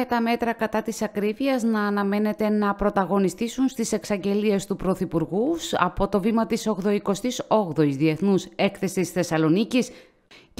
με τα μέτρα κατά της ακρίβειας να αναμένεται να πρωταγωνιστήσουν στις εξαγγελίες του Πρωθυπουργού. Από το βήμα της 88ης Διεθνούς Έκθεσης Θεσσαλονίκης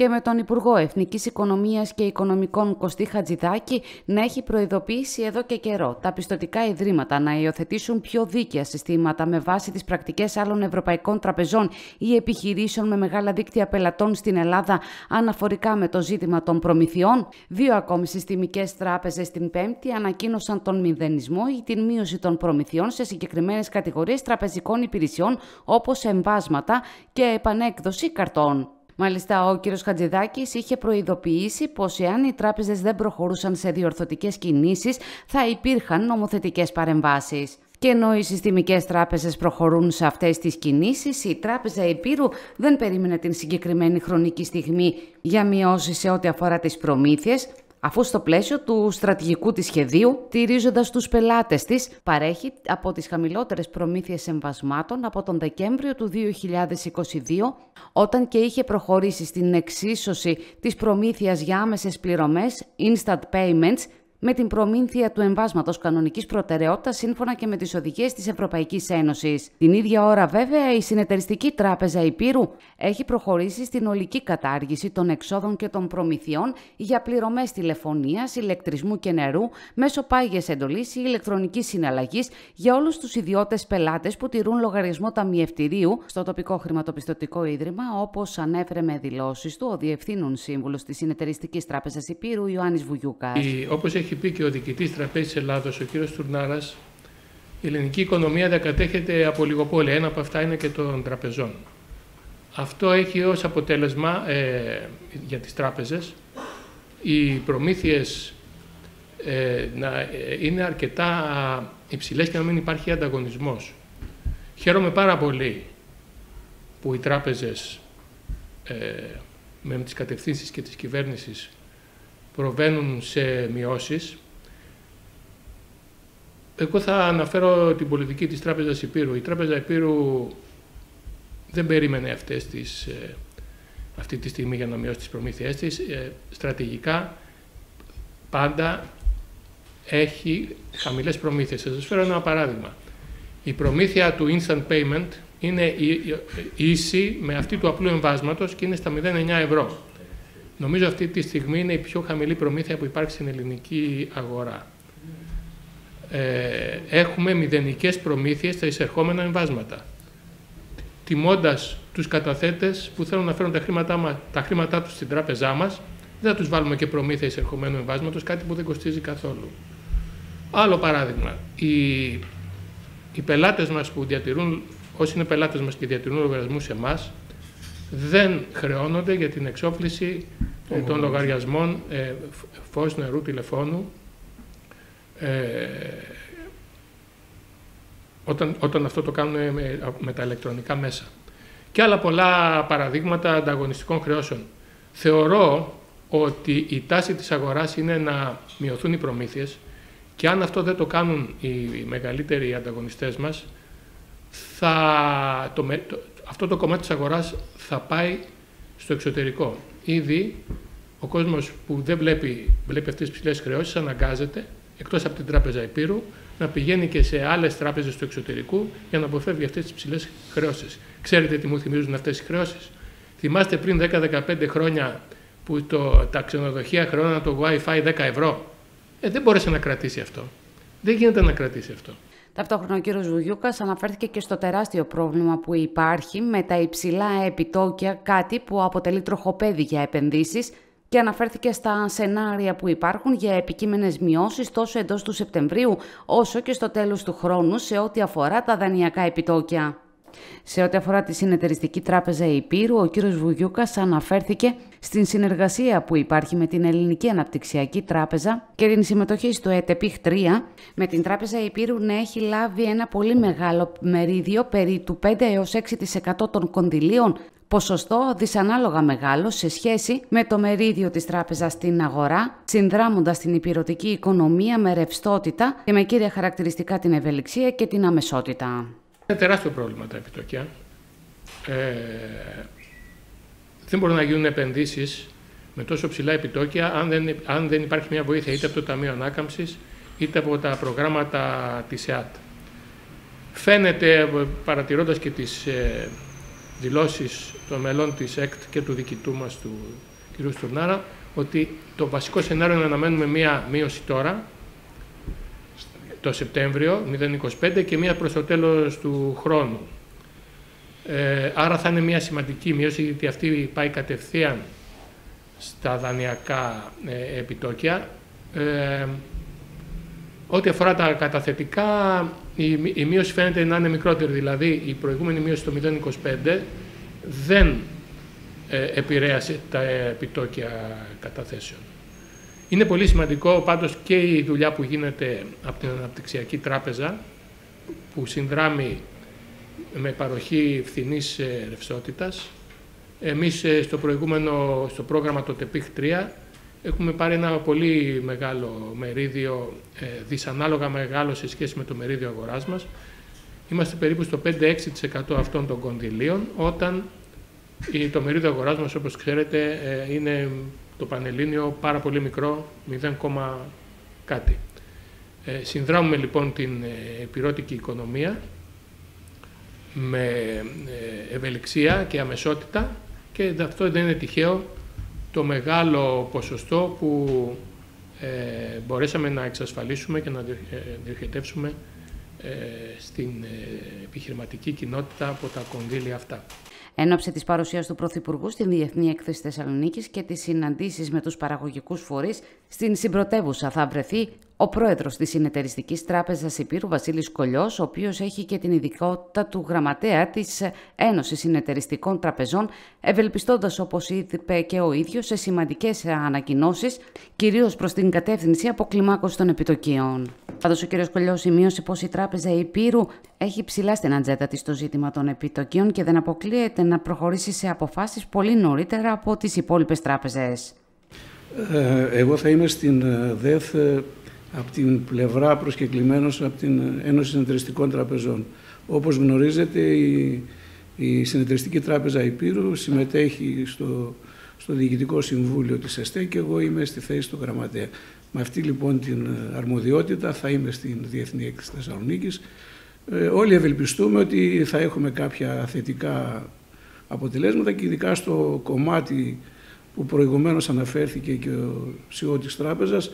και με τον Υπουργό Εθνικής Οικονομίας και Οικονομικών Κωστή Χατζηδάκη να έχει προειδοποιήσει εδώ και καιρό τα πιστοτικά ιδρύματα να υιοθετήσουν πιο δίκαια συστήματα με βάση τις πρακτικές άλλων ευρωπαϊκών τραπεζών ή επιχειρήσεων με μεγάλα δίκτυα πελατών στην Ελλάδα αναφορικά με το ζήτημα των προμηθειών. Δύο ακόμη συστημικές τράπεζες την Πέμπτη ανακοίνωσαν τον μηδενισμό ή την μείωση των προμηθειών σε συγκεκριμένες κατηγορίες τραπεζικών υπηρεσιών όπως εμβάσματα και επανέκδοση καρτών. Μάλιστα, ο κ. Χατζηδάκης είχε προειδοποιήσει πως εάν οι τράπεζες δεν προχωρούσαν σε διορθωτικές κινήσεις, θα υπήρχαν νομοθετικές παρεμβάσεις. Και ενώ οι συστημικές τράπεζες προχωρούν σε αυτές τις κινήσεις, η Τράπεζα Επίρου δεν περίμενε την συγκεκριμένη χρονική στιγμή για μειώσεις σε ό,τι αφορά τις προμήθειες, αφού στο πλαίσιο του στρατηγικού της σχεδίου, τηρίζοντας τους πελάτες της, παρέχει από τις χαμηλότερες προμήθειες εμβασμάτων από τον Δεκέμβριο του 2022, όταν και είχε προχωρήσει στην εξίσωση της προμήθειας για άμεσες πληρωμές, instant payments, με την προμήθεια του εμβάσματος κανονικής προτεραιότητας σύμφωνα και με τις οδηγίες της Ευρωπαϊκής Ένωσης. Την ίδια ώρα, βέβαια, η Συνεταιριστική Τράπεζα Υπήρου έχει προχωρήσει στην ολική κατάργηση των εξόδων και των προμηθειών για πληρωμές τηλεφωνίας, ηλεκτρισμού και νερού μέσω πάγιας εντολής ή ηλεκτρονικής συναλλαγής για όλους τους ιδιώτες πελάτες που τηρούν λογαριασμό ταμιευτηρίου στο τοπικό χρηματοπιστωτικό ίδρυμα, όπως ανέφερε με δηλώσεις του ο Διευθύνων Σύμβουλος της Συνεταιριστικής Τράπεζας Υπήρου Ιωάννης Βουγιούκας έχει πει και ο διοικητής Τραπέζης Ελλάδος, ο κ. Τουρνάρας, η ελληνική οικονομία διακατέχεται από λιγοπόλια. Ένα από αυτά είναι και των τραπεζών. Αυτό έχει ως αποτέλεσμα ε, για τις τράπεζες οι προμήθειες ε, να ε, είναι αρκετά υψηλές και να μην υπάρχει ανταγωνισμός. Χαίρομαι πάρα πολύ που οι τράπεζες ε, με τις κατευθύνσεις και της κυβέρνησης προβαίνουν σε μειώσεις. Εγώ θα αναφέρω την πολιτική της Τράπεζας Υπήρου. Η Τράπεζα Υπήρου δεν περίμενε αυτές τις, ε, αυτή τη στιγμή για να μειώσει τις προμήθειές της. Ε, στρατηγικά πάντα έχει χαμηλές προμήθειες. Θα σας φέρω ένα παράδειγμα. Η προμήθεια του instant payment είναι ίση με αυτή του απλού εμβάσματος και είναι στα 0,9 ευρώ. Νομίζω αυτή τη στιγμή είναι η πιο χαμηλή προμήθεια που υπάρχει στην ελληνική αγορά. Ε, έχουμε μηδενικές προμήθειες στα εισερχόμενα εμβάσματα. Τιμώντας τους καταθέτες που θέλουν να φέρουν τα χρήματά, τα χρήματά τους στην τράπεζά μας, δεν θα τους βάλουμε και προμήθεια εισερχομένου εμβάσματος, κάτι που δεν κοστίζει καθόλου. Άλλο παράδειγμα, οι, οι πελάτες μας που διατηρούν, όσοι είναι πελάτες μας και διατηρούν λογαριασμούς σε εμάς, δεν χρεώνονται για την εξόφληση ε, των λογαριασμών ε, φως, νερού, τηλεφώνου ε, όταν, όταν αυτό το κάνουν με, με τα ηλεκτρονικά μέσα. Και άλλα πολλά παραδείγματα ανταγωνιστικών χρεώσεων. Θεωρώ ότι η τάση της αγοράς είναι να μειωθούν οι προμήθειες και αν αυτό δεν το κάνουν οι μεγαλύτεροι ανταγωνιστές μας, θα, το, αυτό το κομμάτι της αγοράς θα πάει στο εξωτερικό. Ήδη ο κόσμος που δεν βλέπει, βλέπει αυτές τις ψηλές χρεώσεις αναγκάζεται, εκτός από την Τράπεζα Επίρου, να πηγαίνει και σε άλλες τράπεζες του εξωτερικού για να αποφεύγει αυτές τις ψηλές χρεώσεις. Ξέρετε τι μου θυμίζουν αυτές οι χρεώσεις; Θυμάστε πριν 10-15 χρόνια που το, τα ξενοδοχεία χρεώναν το Wi-Fi 10 ευρώ; Ε, δεν μπόρεσε να κρατήσει αυτό. Δεν γίνεται να κρατήσει αυτό. Ταυτόχρονα ο κύριος Βουγιούκας αναφέρθηκε και στο τεράστιο πρόβλημα που υπάρχει με τα υψηλά επιτόκια, κάτι που αποτελεί τροχοπέδι για επενδύσεις και αναφέρθηκε στα σενάρια που υπάρχουν για επικείμενες μειώσεις τόσο εντός του Σεπτεμβρίου όσο και στο τέλος του χρόνου σε ό,τι αφορά τα δανειακά επιτόκια. Σε ό,τι αφορά τη Συνεταιριστική Τράπεζα Υπήρου, ο κύριος Βουγιούκας αναφέρθηκε στην συνεργασία που υπάρχει με την Ελληνική Αναπτυξιακή Τράπεζα και την συμμετοχή στο ΕΤΕΠΙΧ 3 με την Τράπεζα Υπήρου να έχει λάβει ένα πολύ μεγάλο μερίδιο περί του 5 έως 6% των κονδυλίων ποσοστό δυσανάλογα μεγάλο σε σχέση με το μερίδιο της τράπεζας στην αγορά, συνδράμοντας την υπηρετική οικονομία με ρευστότητα και με κύρια χαρακτηριστικά την ευελιξία και την αμεσότητα. Είναι τεράστιο πρόβλημα τα επιτόκια. Ε, δεν μπορούν να γίνουν επενδύσεις με τόσο ψηλά επιτόκια αν δεν, αν δεν υπάρχει μια βοήθεια είτε από το Ταμείο Ανάκαμψης είτε από τα προγράμματα της ΕΑΤ. Φαίνεται, παρατηρώντας και τις ε, δηλώσεις των μελών της ΕΚΤ και του διοικητού μας, του κ. Στουρνάρα, ότι το βασικό σενάριο είναι να αναμένουμε μία μείωση τώρα, το Σεπτέμβριο, 0,25 και μία προς το τέλος του χρόνου. Ε, άρα θα είναι μία σημαντική μείωση, γιατί αυτή πάει κατευθείαν στα δανειακά ε, επιτόκια. Ε, ό,τι αφορά τα καταθετικά, η, η μείωση φαίνεται να είναι μικρότερη. Δηλαδή, η προηγούμενη μείωση το 0,25 δεν ε, επηρέασε τα επιτόκια καταθέσεων. Είναι πολύ σημαντικό πάντως και η δουλειά που γίνεται από την Αναπτυξιακή Τράπεζα που συνδράμει με παροχή φθηνής ε, ρευστότητας. Εμείς ε, στο προηγούμενο, στο πρόγραμμα το ΤΕΠΙΧ 3 έχουμε πάρει ένα πολύ μεγάλο μερίδιο, δυσανάλογα μεγάλο σε σχέση με το μερίδιο αγοράς μας. Είμαστε περίπου στο 5-6% αυτών των κονδυλίων, όταν το μερίδιο αγοράς μας, όπως ξέρετε, ε, είναι το Πανελλήνιο πάρα πολύ μικρό, 0, κάτι. Ε, συνδράμουμε λοιπόν την ε, επιρώτικη οικονομία με ευελιξία και αμεσότητα και αυτό δεν είναι τυχαίο το μεγάλο ποσοστό που ε, μπορέσαμε να εξασφαλίσουμε και να διοχετεύσουμε ε, στην επιχειρηματική κοινότητα από τα κονδύλια αυτά. Εν ώψη της παρουσίας του Πρωθυπουργού στην Διεθνή Έκθεση Θεσσαλονίκης και τις συναντήσεις με τους παραγωγικούς φορείς, στην συμπρωτεύουσα θα βρεθεί ο πρόεδρος της Συνεταιριστικής Τράπεζας Υπήρου, Βασίλης Κολιό, ο οποίος έχει και την ειδικότητα του γραμματέα της Ένωσης Συνεταιριστικών Τραπεζών, ευελπιστώντας, όπως είπε και ο ίδιος, σε σημαντικές ανακοινώσεις, κυρίως προς την κατεύθυνση αποκλιμάκωσης των επιτοκίων. Πάντως, ο κ. Κολιό σημείωσε πως η Τράπεζα Υπήρου έχει ψηλά στην ατζέτα της το ζήτημα των επιτοκίων και δεν αποκλείεται να προχωρήσει σε αποφάσεις πολύ νωρίτερα από τις υπόλοιπες τράπεζες. Ε, εγώ θα είμαι στην ε, ΔΕΘ ε, από την πλευρά προσκεκλημένος από την Ένωση Συνεταιριστικών Τραπεζών. Όπως γνωρίζετε, η, η Συνεταιριστική Τράπεζα Υπήρου συμμετέχει στο, στο Διοικητικό Συμβούλιο της ΕΣΤΕ και εγώ είμαι στη θέση του Γραμματέα. Με αυτή λοιπόν την αρμοδιότητα θα είμαι στην Διεθνή Έκθεση Θεσσαλονίκης. Ε, όλοι ευελπιστούμε ότι θα έχουμε κάποια θετικά αποτελέσματα και ειδικά στο κομμάτι που προηγουμένως αναφέρθηκε και ο CEO της Τράπεζας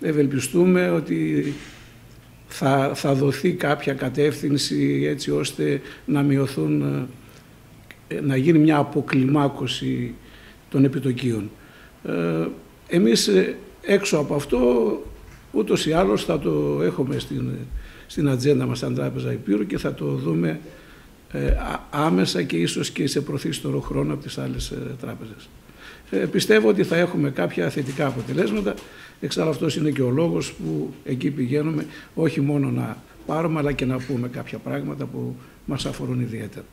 ευελπιστούμε ότι θα, θα δοθεί κάποια κατεύθυνση έτσι ώστε να μειωθούν, ε, να γίνει μια αποκλιμάκωση των επιτοκίων. Ε, εμείς ε, έξω από αυτό ούτως ή άλλως θα το έχουμε στην, στην ατζέντα μας σαν Τράπεζα Υπήρου και θα το δούμε ε, άμεσα και ίσως και σε προθύστορο χρόνο από τις άλλες τράπεζες. Πιστεύω ότι θα έχουμε κάποια θετικά αποτελέσματα. Εξάλλου αυτός είναι και ο λόγος που εκεί πηγαίνουμε όχι μόνο να πάρουμε αλλά και να πούμε κάποια πράγματα που μας αφορούν ιδιαίτερα.